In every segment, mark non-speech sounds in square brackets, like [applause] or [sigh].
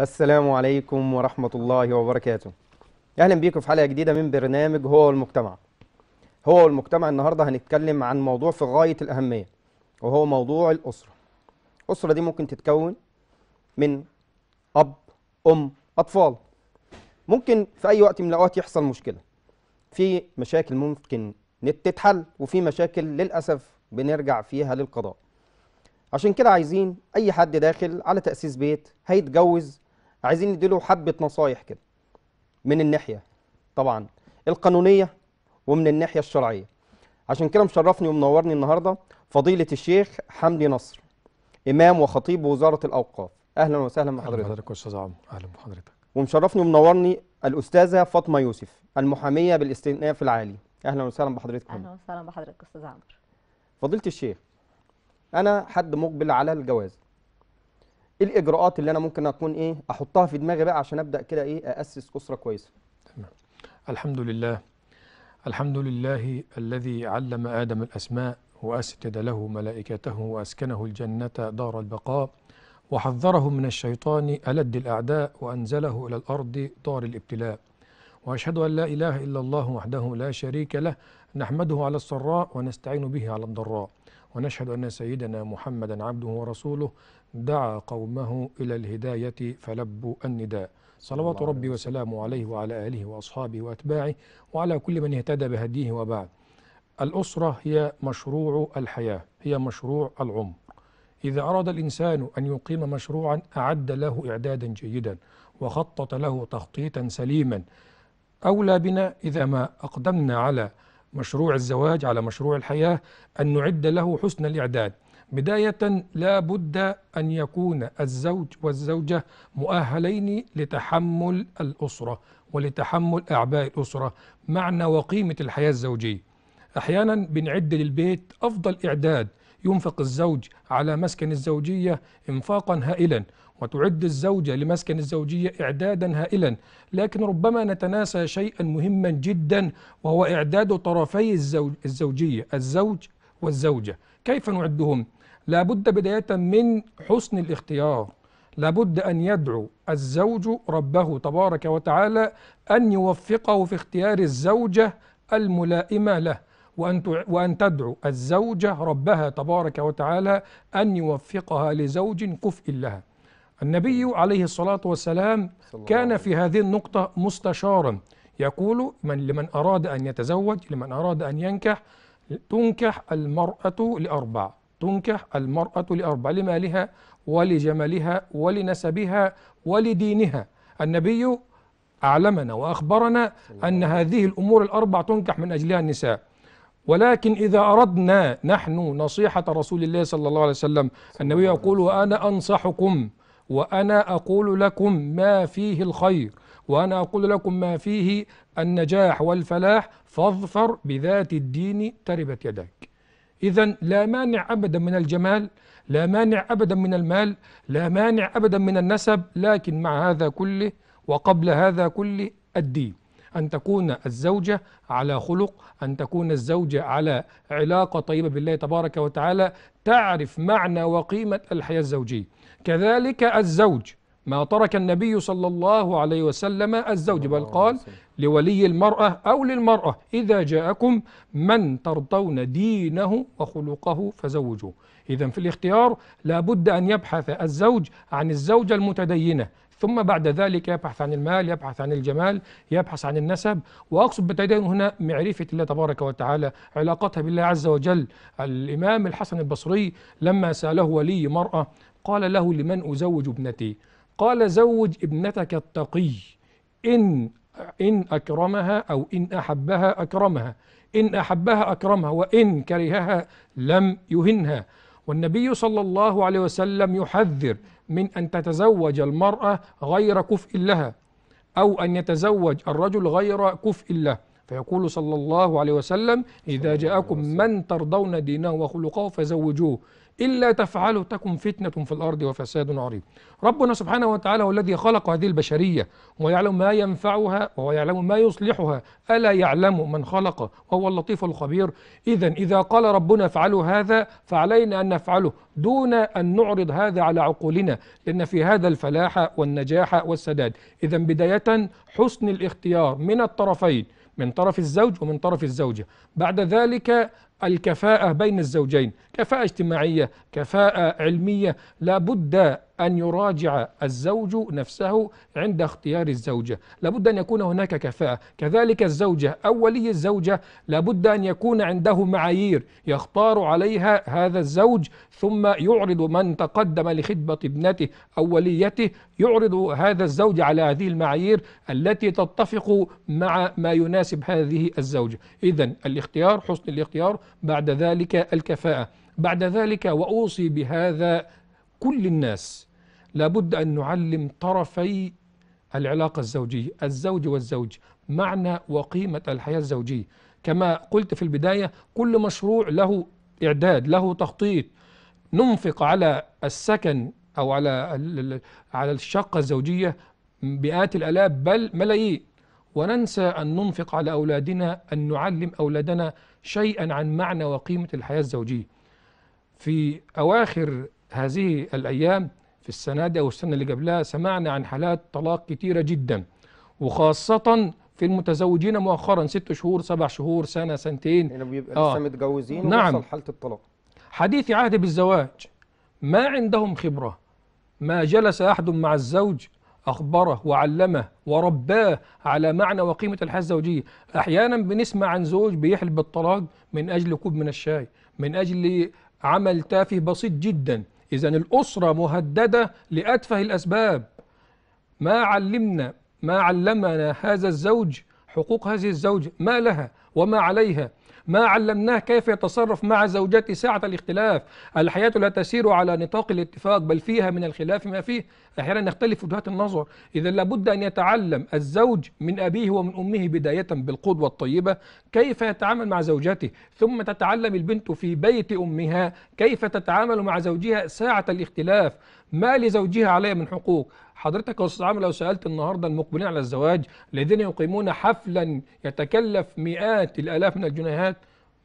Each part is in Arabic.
السلام عليكم ورحمة الله وبركاته. أهلا بيكم في حلقة جديدة من برنامج هو والمجتمع هو والمجتمع النهاردة هنتكلم عن موضوع في غاية الأهمية وهو موضوع الأسرة. الأسرة دي ممكن تتكون من أب أم أطفال. ممكن في أي وقت من الأوقات يحصل مشكلة. في مشاكل ممكن تتحل وفي مشاكل للأسف بنرجع فيها للقضاء. عشان كده عايزين أي حد داخل على تأسيس بيت هيتجوز عايزين نديله حبة نصايح كده من الناحية طبعا القانونية ومن الناحية الشرعية. عشان كده مشرفني ومنورني النهارده فضيلة الشيخ حمدي نصر إمام وخطيب وزاره الأوقاف. أهلا وسهلا أهلا بحضرتك. بحضرتك أستاذ عمرو أهلا بحضرتك. ومشرفني ومنورني الأستاذة فاطمة يوسف المحامية بالاستئناف العالي. أهلا وسهلا بحضرتك. أهلا وسهلا بحضرتك أستاذ عمرو. فضيلة الشيخ أنا حد مقبل على الجواز. إيه الإجراءات اللي أنا ممكن أكون إيه أحطها في دماغي بقى عشان أبدأ كده إيه اسس أسرة كويسة. الحمد لله. الحمد لله الذي علم آدم الأسماء واسجد له ملائكته وأسكنه الجنة دار البقاء وحذره من الشيطان ألد الأعداء وأنزله إلى الأرض دار الابتلاء. وأشهد أن لا إله إلا الله وحده لا شريك له نحمده على السراء ونستعين به على الضراء. ونشهد أن سيدنا محمدا عبده ورسوله دعا قومه إلى الهداية فلبوا النداء. صلوات ربي وسلامه عليه وعلى آله وأصحابه وأتباعه وعلى كل من اهتدى بهديه وبعد. الأسرة هي مشروع الحياة هي مشروع العمر. إذا أراد الإنسان أن يقيم مشروعا أعد له اعدادا جيدا وخطط له تخطيطا سليما. أولى بنا إذا ما أقدمنا على مشروع الزواج على مشروع الحياة أن نعد له حسن الإعداد. بداية لا بد أن يكون الزوج والزوجة مؤهلين لتحمل الأسرة ولتحمل أعباء الأسرة معنى وقيمة الحياة الزوجية. أحيانا بنعد للبيت أفضل إعداد ينفق الزوج على مسكن الزوجية انفاقا هائلا وتعد الزوجة لمسكن الزوجية اعدادا هائلا. لكن ربما نتناسى شيئا مهما جدا وهو إعداد طرفي الزوج الزوجية الزوج والزوجة. كيف نعدهم؟ لابد بداية من حسن الاختيار لابد أن يدعو الزوج ربه تبارك وتعالى أن يوفقه في اختيار الزوجة الملائمة له وأن وأن تدعو الزوجة ربها تبارك وتعالى أن يوفقها لزوج كفء لها. النبي عليه الصلاة والسلام كان في هذه النقطة مستشارا يقول من لمن أراد أن يتزوج لمن أراد أن ينكح تنكح المرأة لأربع تنكح المرأة لأربع لمالها ولجمالها ولنسبها ولدينها. النبي أعلمنا وأخبرنا أن هذه الأمور الأربع تنكح من أجلها النساء. ولكن إذا أردنا نحن نصيحة رسول الله صلى الله عليه وسلم النبي يقول وأنا أنصحكم وأنا أقول لكم ما فيه الخير وأنا أقول لكم ما فيه النجاح والفلاح فاظفر بذات الدين تربت يدك إذا لا مانع أبدا من الجمال لا مانع أبدا من المال لا مانع أبدا من النسب لكن مع هذا كله وقبل هذا كله الدين. أن تكون الزوجة على خلق أن تكون الزوجة على علاقة طيبة بالله تبارك وتعالى تعرف معنى وقيمة الحياة الزوجية. كذلك الزوج ما ترك النبي صلى الله عليه وسلم الزوج بل قال لولي المرأة أو للمرأة إذا جاءكم من ترضون دينه وخلقه فزوجوه. إذا في الاختيار لابد أن يبحث الزوج عن الزوجة المتدينة ثم بعد ذلك يبحث عن المال يبحث عن الجمال يبحث عن النسب. وأقصد بالتدين هنا معرفة الله تبارك وتعالى علاقتها بالله عز وجل. الإمام الحسن البصري لما سأله ولي مرأة قال له لمن أزوج ابنتي؟ قال زوج ابنتك التقي إن إن أكرمها أو إن أحبها أكرمها إن أحبها أكرمها وإن كرهها لم يهنها. والنبي صلى الله عليه وسلم يحذر من أن تتزوج المرأة غير كفء لها أو أن يتزوج الرجل غير كفء له. فيقول صلى الله عليه وسلم إذا جاءكم من ترضون دينه وخلقه فزوجوه. إلا تفعلوا تكن فتنة في الأرض وفساد عريض. ربنا سبحانه وتعالى هو الذي خلق هذه البشرية ويعلم ما ينفعها وهو يعلم ما يصلحها. ألا يعلم من خلق؟ وهو اللطيف الخبير. إذا إذا قال ربنا افعلوا هذا فعلينا أن نفعله دون أن نعرض هذا على عقولنا لأن في هذا الفلاح والنجاح والسداد. إذا بداية حسن الاختيار من الطرفين من طرف الزوج ومن طرف الزوجة. بعد ذلك الكفاءة بين الزوجين. كفاءة اجتماعية كفاءة علمية لابد أن يراجع الزوج نفسه عند اختيار الزوجة. لابد أن يكون هناك كفاءة. كذلك الزوجة أو ولي الزوجة لابد أن يكون عنده معايير. يختار عليها هذا الزوج ثم يعرض من تقدم لخطبة ابنته أو وليته يعرض هذا الزوج على هذه المعايير التي تتفق مع ما يناسب هذه الزوجة. إذا الاختيار حسن الاختيار بعد ذلك الكفاءة. بعد ذلك وأوصي بهذا كل الناس لابد أن نعلم طرفي العلاقة الزوجية الزوج والزوج معنى وقيمة الحياة الزوجية. كما قلت في البداية كل مشروع له إعداد له تخطيط. ننفق على السكن أو على على الشقة الزوجية مئات الآلاف بل ملايين. وننسى أن ننفق على أولادنا أن نعلم أولادنا شيئا عن معنى وقيمة الحياة الزوجية. في أواخر هذه الأيام في السنة دي أو السنة اللي قبلها سمعنا عن حالات طلاق كتيرة جدا وخاصة في المتزوجين مؤخرا ست شهور سبع شهور سنة سنتين هنا بيبقى آه. لسه متجوزين نعم. وبيوصل حالة الطلاق حديث عهد بالزواج ما عندهم خبرة ما جلس أحد مع الزوج أخبره وعلمه ورباه على معنى وقيمة الحياة الزوجية أحيانا بنسمع عن زوج بيحلف بالطلاق من أجل كوب من الشاي من أجل عمل تافه بسيط جدا إذا الأسرة مهددة لأتفه الأسباب. ما علمنا ما علمنا هذا الزوج حقوق هذه الزوجة ما لها وما عليها. ما علمناه كيف يتصرف مع زوجته ساعة الاختلاف. الحياة لا تسير على نطاق الاتفاق بل فيها من الخلاف ما فيه. أحيانا نختلف وجهات النظر. إذا لابد أن يتعلم الزوج من أبيه ومن أمه بداية بالقدوة الطيبة كيف يتعامل مع زوجته؟ ثم تتعلم البنت في بيت أمها. كيف تتعامل مع زوجها ساعة الاختلاف؟ ما لزوجها عليه من حقوق؟ حضرتك يا أستاذ عمرو لو سألت النهارده المقبلين على الزواج الذين يقيمون حفلا يتكلف مئات الآلاف من الجنيهات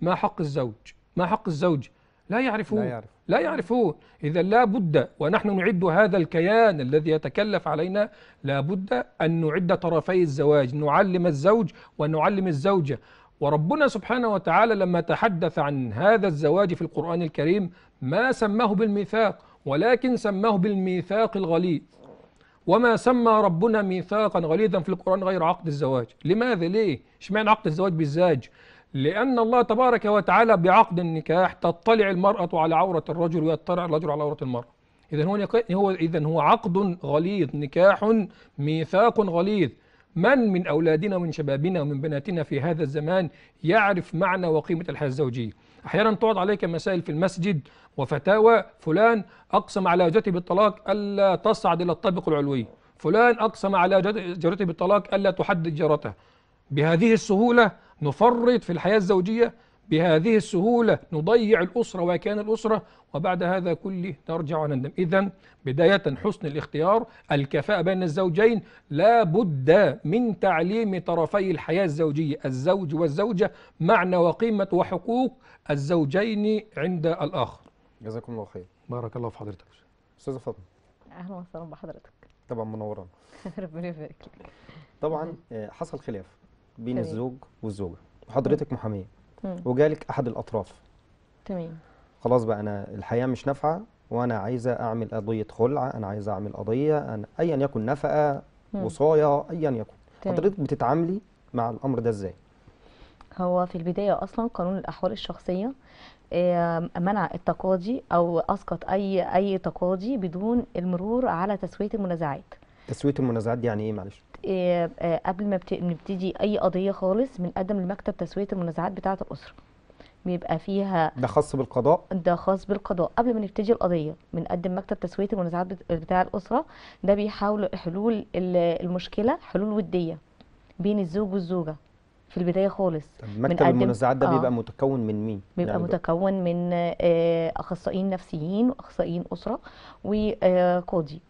ما حق الزوج؟ ما حق الزوج؟ لا يعرفون. لا يعرف. لا يعرفون. اذا لا بد ونحن نعد هذا الكيان الذي يتكلف علينا لا بد أن نعد طرفي الزواج نعلم الزوج ونعلم الزوجة. وربنا سبحانه وتعالى لما تحدث عن هذا الزواج في القرآن الكريم ما سماه بالميثاق ولكن سماه بالميثاق الغليظ. وما سمى ربنا ميثاقا غليظا في القرآن غير عقد الزواج. لماذا؟ ليه؟ اشمعنى عقد الزواج بالزاج؟ لأن الله تبارك وتعالى بعقد النكاح تطلع المرأة على عورة الرجل ويطلع الرجل على عورة المرأة. إذا هو هو إذا هو عقد غليظ نكاح ميثاق غليظ. من من أولادنا ومن شبابنا ومن بناتنا في هذا الزمان يعرف معنى وقيمة الحياة الزوجية؟ أحيانا تعرض عليك مسائل في المسجد وفتاوى فلان أقسم على زوجته بالطلاق ألا تصعد إلى الطابق العلوي. فلان أقسم على جارته بالطلاق ألا تحدد جارته. بهذه السهولة نفرط في الحياة الزوجية بهذه السهولة نضيع الأسرة وكيان الأسرة وبعد هذا كله نرجع ونندم. إذا بداية حسن الاختيار الكفاءة بين الزوجين لا بد من تعليم طرفي الحياة الزوجية. الزوج والزوجة معنى وقيمة وحقوق الزوجين عند الآخر. جزاكم الله خير. بارك الله في حضرتك. أستاذة فاطمة. أهلا وسهلا بحضرتك. طبعا منورانا [laughs] ربنا يبارك لك. طبعا آه، حصل خلاف بين. الزوج والزوجة. وحضرتك محامية. مم. وجالك أحد الأطراف. تمام. خلاص بقى أنا الحياة مش نافعة وأنا عايزة أعمل قضية خلع أنا عايزة أعمل قضية أنا ايا يكن نفقه. وصاية ايا يكن. حضرتك بتتعاملي مع الأمر ده إزاي؟ هو في البداية أصلا قانون الأحوال الشخصية آه، منع التقاضي أو أسقط أي أي تقاضي بدون المرور على تسوية المنازعات. تسوية المنازعات دي يعني إيه؟ معلش. قبل ما بت- نبتدي أي قضية خالص بنقدم لمكتب تسوية المنازعات بتاعة الأسرة. بيبقى فيها ده خاص بالقضاء؟ ده خاص بالقضاء. قبل ما نبتدي القضية بنقدم مكتب تسوية المنازعات بت- بتاع الأسرة ده بيحاول حلول ال- المشكلة حلول ودية بين الزوج والزوجة في البداية خالص. مكتب المنازعات ده آه. بيبقى متكون من مين؟ بيبقى يعني متكون من آه، أخصائيين نفسيين واخصائيين أسرة وقاضي.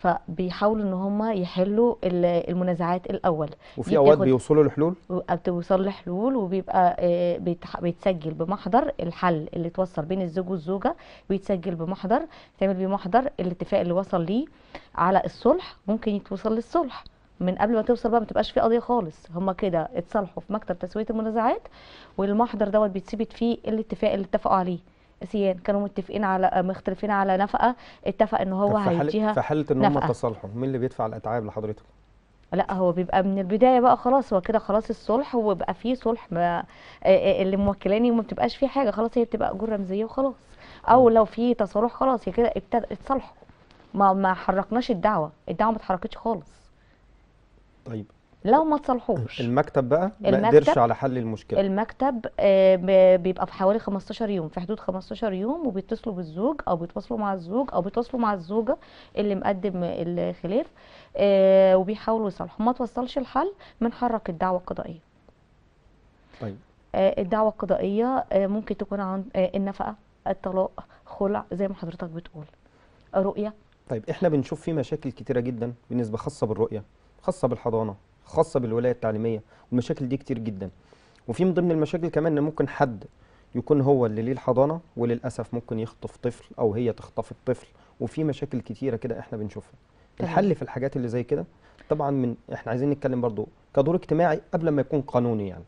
فبيحاولوا إن هم يحلوا ال- المنازعات الأول. وفي أوقات بيوصلوا لحلول؟ بتوصل لحلول وبيبقى آه، بيتسجل بمحضر الحل اللي اتوصل بين الزوج والزوجة بيتسجل بمحضر تعمل بيه محضر الاتفاق اللي وصل ليه على الصلح ممكن يتوصل للصلح. من قبل ما توصل بقى ما تبقاش في قضية خالص. هما كده اتصالحوا في مكتب تسوية المنازعات والمحضر دوت بيتثبت فيه الاتفاق اللي اتفقوا عليه. سيان كانوا متفقين على مختلفين على نفقة اتفق إن هو هيديها في حالة إن هم. تصالحوا مين اللي بيدفع الأتعاب لحضرتك؟ لا هو بيبقى من البداية بقى خلاص هو كده خلاص الصلح وبقى فيه صلح ما آه، آه، اللي موكلاني وما بتبقاش فيه حاجة خلاص هي بتبقى أجور رمزية وخلاص. أو لو في تصالح خلاص هي كده ابتدى اتصالحوا. ما ما حركناش الدعوة الدعوة ما اتحركتش خالص. طيب. لو ما تصالحوش المكتب بقى ما قدرش على حل المشكلة. المكتب آه، بيبقى في حوالي 15 يوم في حدود 15 يوم وبيتصلوا بالزوج أو بيتواصلوا مع الزوج أو بيتواصلوا مع الزوجة اللي مقدم الخلاف آه، وبيحاولوا يصالحوا. ما توصلش الحل بنحرك الدعوة القضائية. طيب. آه، الدعوة القضائية آه، ممكن تكون عن النفقة الطلاق خلع زي ما حضرتك بتقول. رؤية. طيب إحنا بنشوف في مشاكل كتيرة جدا بالنسبة خاصة بالرؤية خاصة بالحضانة. خاصة بالولاية التعليمية والمشاكل دي كتير جدا. وفي من ضمن المشاكل كمان إن ممكن حد يكون هو اللي ليه الحضانة وللأسف ممكن يخطف طفل أو هي تخطف الطفل وفي مشاكل كتيرة كده إحنا بنشوفها. الحل في الحاجات اللي زي كده طبعا من إحنا عايزين نتكلم برضو كدور اجتماعي قبل ما يكون قانوني يعني.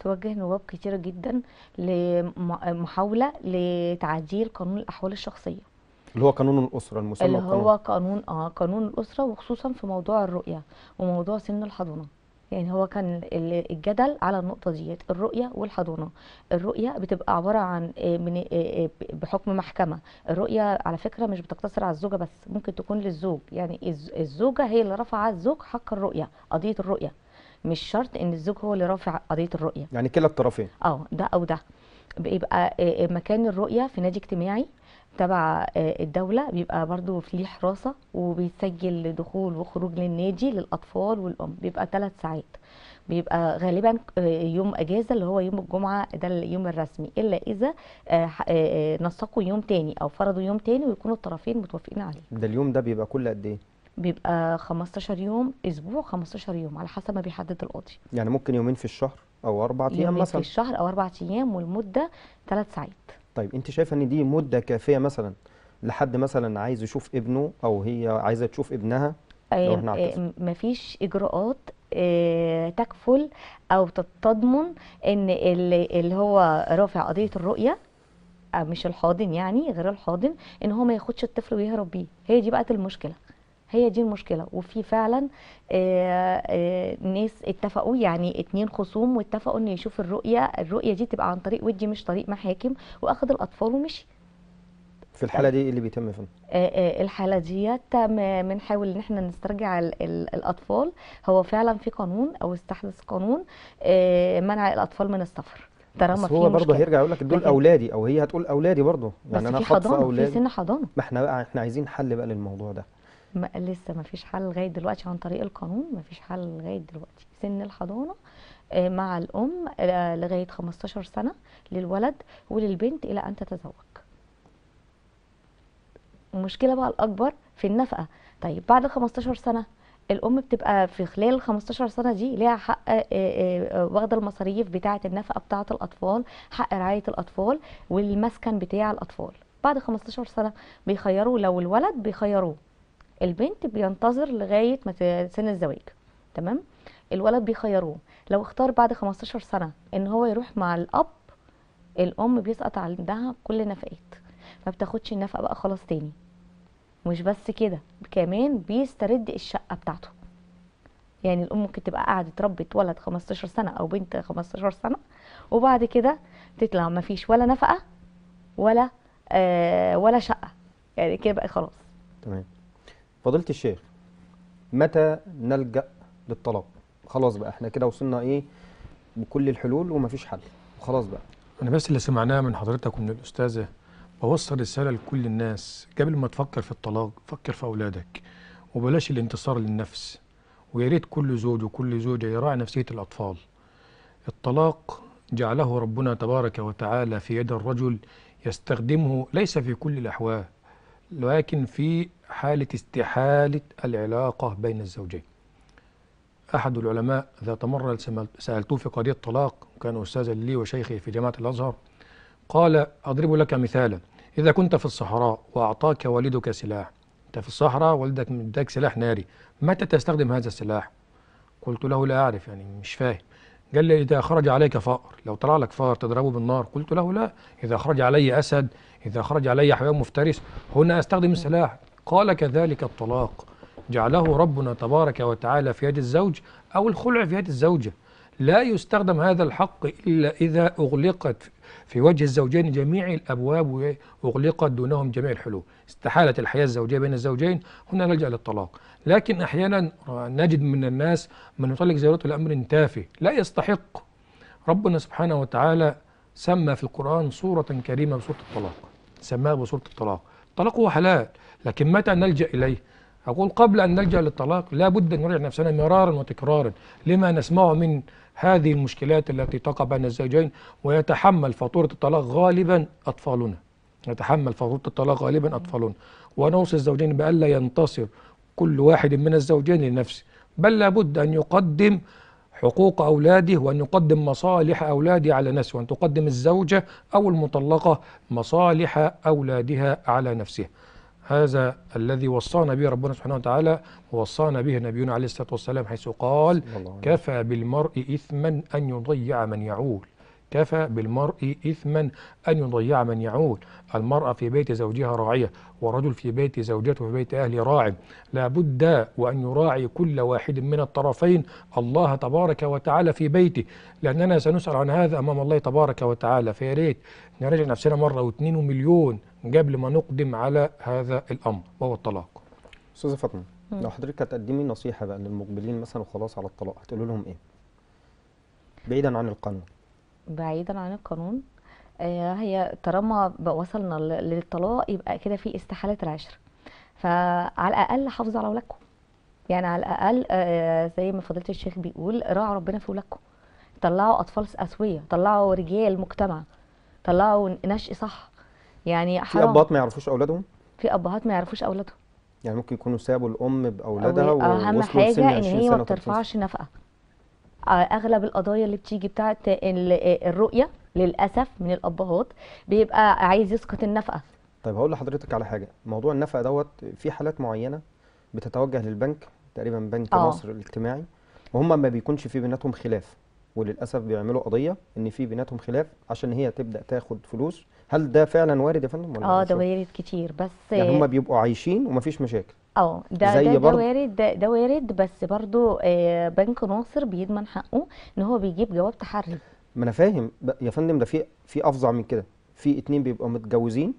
توجه نواب كتيرة جدا لمحاولة لتعديل قانون الأحوال الشخصية. اللي هو قانون الأسرة المسمى اللي هو قانون آه قانون الأسرة وخصوصا في موضوع الرؤية وموضوع سن الحضانة. يعني هو كان ال- الجدل على النقطة ديت الرؤية والحضانة. الرؤية بتبقى عبارة عن آه، من آه، آه، بحكم محكمة. الرؤية على فكرة مش بتقتصر على الزوجة بس ممكن تكون للزوج. يعني الز- الزوجة هي اللي رفع على الزوج حق الرؤية قضية الرؤية. مش شرط إن الزوج هو اللي رافع قضية الرؤية. يعني كلا الطرفين. آه ده أو ده. بيبقى مكان الرؤية في نادي اجتماعي تبع آه، الدولة بيبقى برضو في ليه حراسة وبيسجل دخول وخروج للنادي للأطفال والأم بيبقى ثلاث ساعات. بيبقى غالبا آه، يوم أجازة اللي هو يوم الجمعة ده اليوم الرسمي. إلا إذا آه، نسقوا يوم تاني أو فرضوا يوم تاني ويكونوا الطرفين متوافقين عليه. ده اليوم ده بيبقى كل قد إيه؟ بيبقى 15 يوم أسبوع 15 يوم على حسب ما بيحدد القاضي. يعني ممكن يومين في الشهر أو أربع أيام يومين في مثلا؟ الشهر أو أربع أيام والمدة ثلاث ساعات. طيب انت شايفة ان دي مدة كافية مثلا لحد مثلا عايز يشوف ابنه أو هي عايزة تشوف ابنها؟ لو إحنا على الطفل. آه، مفيش إجراءات آه، تكفل أو تضمن إن اللي, اللي هو رافع قضية الرؤية آه، مش الحاضن يعني غير الحاضن إن هو ما ياخدش الطفل ويهرب بيه. هي دي بقت المشكلة. هي دي المشكلة. وفي فعلا آه، آه، ناس اتفقوا يعني اتنين خصوم واتفقوا ان يشوف الرؤية. الرؤية دي تبقى عن طريق ودي مش طريق محاكم. واخد الأطفال ومشي. في الحالة دي إيه اللي بيتم فين آه، الحالة ديت بنحاول إن إحنا نسترجع ال- ال- الأطفال. هو فعلا في قانون أو استحدث قانون منع الأطفال من السفر. طالما بس في هو برضه هيرجع يقول لك دول أولادي أو هي هتقول أولادي برضه. بس يعني أنا في خاطفه حضانة في أولادي. سن حضانة. ما إحنا بقى إحنا عايزين حل بقى للموضوع ده. ما لسه ما فيش حل لغاية دلوقتي عن طريق القانون ما فيش حل لغاية دلوقتي. سن الحضانة آه، مع الأم آه، لغاية 15 سنة للولد وللبنت إلى أن تتزوج. المشكلة بقى الأكبر في النفقة. طيب بعد 15 سنة الأم بتبقى في خلال ال 15 سنة دي ليها حق آه، واخدة المصاريف بتاعة النفقة بتاعة الأطفال حق رعاية الأطفال والمسكن بتاع الأطفال. بعد 15 سنة بيخيروا لو الولد بيخيروه. البنت بينتظر لغاية ما سن الزواج تمام؟ الولد بيخيروه. لو اختار بعد 15 سنة إن هو يروح مع الأب الأم بيسقط عندها كل نفقات ما بتاخدش النفقة بقى خلاص تاني. مش بس كده كمان بيسترد الشقة بتاعته. يعني الأم ممكن تبقى قاعدة ربت ولد 15 سنة أو بنت 15 سنة وبعد كده تطلع ما فيش ولا نفقة ولا آه ولا شقة. يعني كده بقى خلاص. تمام. فضيله الشيخ متى نلجأ للطلاق خلاص بقى إحنا كده وصلنا إيه؟ بكل الحلول ومفيش حل. خلاص بقى. أنا بس اللي سمعناه من حضرتك ومن الأستاذة بوصل رسالة لكل الناس قبل ما تفكر في الطلاق فكر في أولادك وبلاش الانتصار للنفس ويا ريت كل زوج وكل زوجة يراعي نفسية الأطفال. الطلاق جعله ربنا تبارك وتعالى في يد الرجل يستخدمه ليس في كل الأحوال. ولكن في حالة استحالة العلاقة بين الزوجين. أحد العلماء ذات مرة سألته في قضية طلاق كان أستاذا لي وشيخي في جامعة الأزهر قال أضرب لك مثالا إذا كنت في الصحراء وأعطاك والدك سلاح أنت في الصحراء والدك مداك سلاح ناري متى تستخدم هذا السلاح؟ قلت له لا أعرف يعني مش فاهم. قال لي إذا خرج عليك فأر لو طلع لك فأر تضربه بالنار. قلت له لا. إذا خرج علي أسد إذا خرج علي حيوان مفترس هنا أستخدم السلاح. قال كذلك الطلاق. جعله ربنا تبارك وتعالى في يد الزوج أو الخلع في يد الزوجة. لا يستخدم هذا الحق إلا إذا أغلقت في وجه الزوجين جميع الأبواب وأغلقت دونهم جميع الحلول. استحالت الحياة الزوجية بين الزوجين هنا نلجأ للطلاق لكن أحيانا نجد من الناس من يطلق زوجته لأمر تافه لا يستحق. ربنا سبحانه وتعالى سمى في القرآن سورة كريمة بسورة الطلاق سماها بسورة الطلاق. الطلاق هو حلال لكن متى نلجأ إليه؟ أقول قبل أن نلجأ للطلاق لا بد أن نراجع نفسنا مرارا وتكرارا لما نسمعه من هذه المشكلات التي تقع بين الزوجين ويتحمل فاتورة الطلاق غالبا أطفالنا. يتحمل فاتورة الطلاق غالبا أطفالنا. ونوصي الزوجين بألا ينتصر كل واحد من الزوجين لنفسه بل لابد أن يقدم حقوق أولاده وأن يقدم مصالح أولاده على نفسه وأن تقدم الزوجة أو المطلقة مصالح أولادها على نفسها. هذا الذي وصانا به ربنا سبحانه وتعالى ووصانا به نبينا عليه الصلاة والسلام حيث قال كفى بالمرء إثما أن يضيع من يعول. كفى بالمرء إثما أن يضيع من يعول المرأة في بيت زوجها راعية والرجل في بيت زوجته في بيت أهله راع لا بد وأن يراعي كل واحد من الطرفين. الله تبارك وتعالى في بيته. لأننا سنسأل عن هذا أمام الله تبارك وتعالى. فيا ريت نراجع نفسنا مرة واثنين ومليون قبل ما نقدم على هذا الأمر. وهو الطلاق. أستاذة فاطمة لو حضرتك هتقدمي نصيحة بقى للمقبلين مثلا وخلاص على الطلاق هتقولي لهم إيه؟ بعيدا عن القانون. بعيدا عن القانون آه، هي طالما وصلنا للطلاق يبقى كده في استحالة العشرة فعلى الأقل حافظوا على أولادكم. يعني على الأقل آه، زي ما فضيلة الشيخ بيقول راعوا ربنا في أولادكم. طلعوا أطفال أسوية طلعوا رجال مجتمع طلعوا نشء صح. يعني في حرام. اباء ما يعرفوش أولادهم؟ في أبهات ما يعرفوش أولادهم. يعني ممكن يكونوا سابوا الأم بأولادها أو حاجة إن 20 هي ما و 30 سنة. بترفعش نفقة. أغلب القضايا اللي بتيجي بتاعت ال- الرؤية للأسف من الأبهات بيبقى عايز يسقط النفقة طيب هقول لحضرتك على حاجة موضوع النفقة دوت في حالات معينة بتتوجه للبنك تقريبا بنك آه. مصر الاجتماعي وهم ما بيكونش في بيناتهم خلاف وللأسف بيعملوا قضية إن في بيناتهم خلاف عشان هي تبدأ تاخد فلوس هل ده فعلا وارد يا فندم ولا آه ده وارد؟ كتير بس يعني هم بيبقوا عايشين ومفيش مشاكل. آه ده زي ده, ده وارد ده, ده وارد بس برضو آه بنك ناصر بيضمن حقه إن هو بيجيب جواب تحري. ما أنا فاهم يا فندم ده في في أفظع من كده. في اتنين بيبقوا متجوزين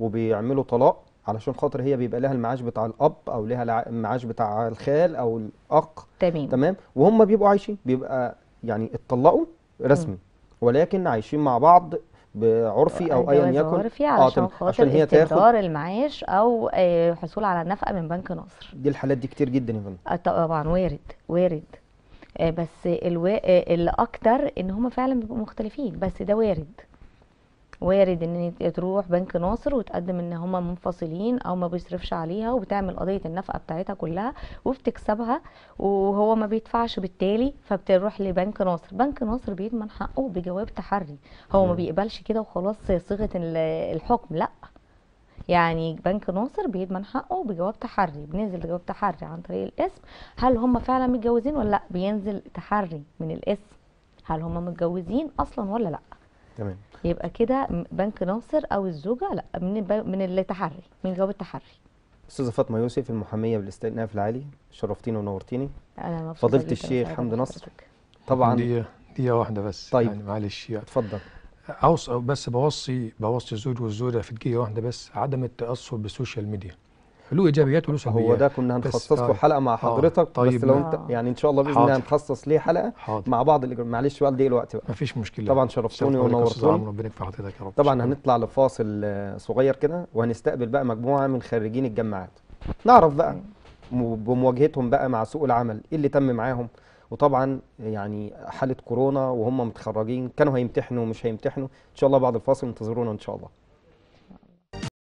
وبيعملوا طلاق علشان خاطر هي بيبقى لها المعاش بتاع الأب أو لها المعاش بتاع الخال أو الاخ تمام. تمام؟ وهم بيبقوا عايشين بيبقى يعني اتطلقوا رسمي ولكن عايشين مع بعض بعرفي أو ايا يكن. عرفي علشان تمام. خاطر عشان هي تاخد. استقرار المعاش أو آه حصول على نفقة من بنك ناصر دي الحالات دي كتير جدا يا فندم. آه طبعا وارد وارد. آه بس الوا... آه الأكتر إن هم فعلا بيبقوا مختلفين بس ده وارد. وارد إن تروح بنك ناصر وتقدم إن هما منفصلين أو ما بيصرفش عليها وبتعمل قضية النفقة بتاعتها كلها وبتكسبها وهو ما بيدفعش بالتالي فبتروح لبنك ناصر. بنك ناصر بيضمن حقه بجواب تحري. هو ما. بيقبلش كده وخلاص صيغة ال- الحكم لأ. يعني بنك ناصر بيضمن حقه بجواب تحري بننزل جواب تحري عن طريق الاسم. هل هم فعلا متجوزين ولا لأ؟ بينزل تحري من الاسم. هل هم متجوزين أصلا ولا لأ؟ تمام. يبقى كده بنك ناصر أو الزوجة لأ من الب- من التحري من جواب التحري. أستاذة فاطمة يوسف المحامية بالاستئناف العالي شرفتيني ونورتيني. أنا جدا الشيخ حمدي نصر. طبعا. دقيقة دقيقة واحدة بس. طيب. يعني معلش يعني اتفضل. أوص بس بوصي بوصي الزوج والزوجة في دقيقة واحدة بس عدم التأثر بالسوشيال ميديا. له إيجابيات وله سلبيات هو ده كنا بس هنخصص له آه. حلقة مع آه. حضرتك بس طيب لو ماشي. انت آه. يعني إن شاء الله بإذن الله. هنخصص ليه حلقة حاضر مع بعض الإجراء- معلش بقى دي الوقت بقى مفيش مشكلة طبعا شرفتوني ونورتوني ربنا يكفي حضرتك يا رب طبعا. هنطلع لفاصل آه، صغير كده وهنستقبل بقى مجموعة من خريجين الجامعات نعرف بقى بمواجهتهم بقى مع سوق العمل إيه اللي تم معاهم وطبعا يعني حالة كورونا وهم متخرجين كانوا هيمتحنوا ومش هيمتحنوا إن شاء الله بعد الفاصل انتظرونا إن شاء الله